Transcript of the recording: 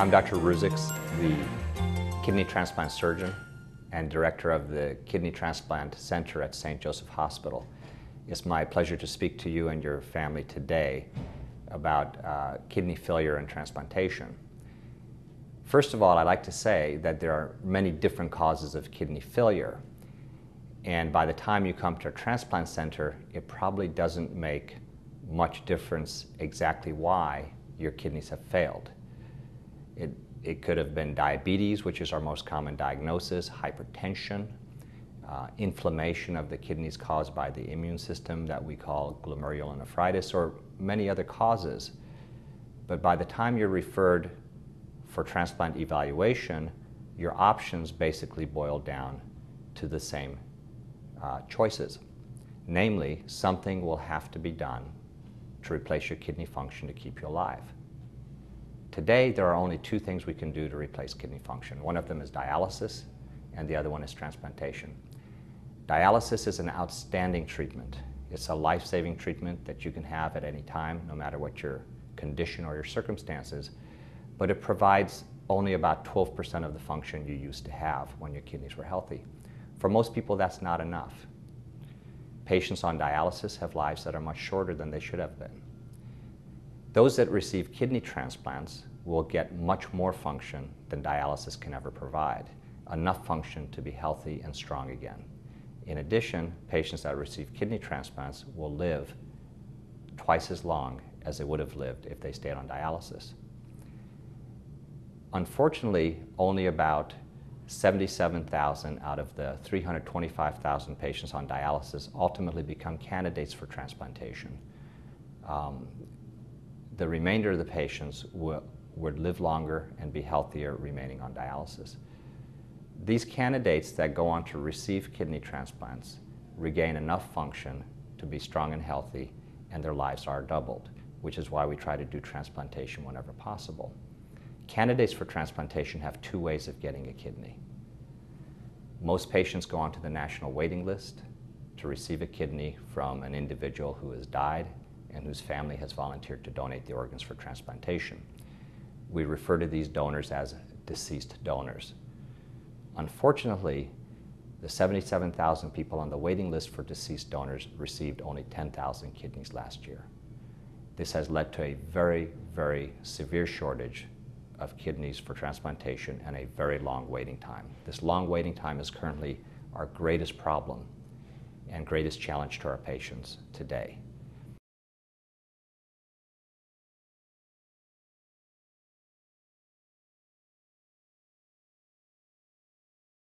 I'm Dr. Ruzics, the kidney transplant surgeon and director of the Kidney Transplant Center at St. Joseph Hospital. It's my pleasure to speak to you and your family today about uh, kidney failure and transplantation. First of all, I'd like to say that there are many different causes of kidney failure. And by the time you come to a transplant center, it probably doesn't make much difference exactly why your kidneys have failed. It, could have been diabetes, which is our most common diagnosis, hypertension, uh, inflammation of the kidneys caused by the immune system that we call glomerulonephritis, or many other causes. But by the time you're referred for transplant evaluation, your options basically boil down to the same uh, choices. Namely, something will have to be done to replace your kidney function to keep you alive. Today, there are only two things we can do to replace kidney function. One of them is dialysis, and the other one is transplantation. Dialysis is an outstanding treatment. It's a life saving treatment that you can have at any time, no matter what your condition or your circumstances but it provides only about 12% of the function you used to have when your kidneys were healthy. For most people, that's not enough. Patients on dialysis have lives that are much shorter than they should have been. Those that receive kidney transplants will get much more function than dialysis can ever provide, enough function to be healthy and strong again. In addition, patients that receive kidney transplants will live twice as long as they would have lived if they stayed on dialysis. Unfortunately, only about 77,000 out of the 325,000 patients on dialysis ultimately become candidates for transplantation. Um, the remainder of the patients would live longer and be healthier remaining on dialysis. These candidates that go on to receive kidney transplants regain enough function to be strong and healthy, and their lives are doubled, which is why we try to do transplantation whenever possible. Candidates for transplantation have two ways of getting a kidney. Most patients go onto the national waiting list to receive a kidney from an individual who has died and whose family has volunteered to donate the organs for transplantation. We refer to these donors as deceased donors. Unfortunately, the 77,000 people on the waiting list for deceased donors received only 10,000 kidneys last year. This has led to a very, very severe shortage of kidneys for transplantation and a very long waiting time. This long waiting time is currently our greatest problem and greatest challenge to our patients today.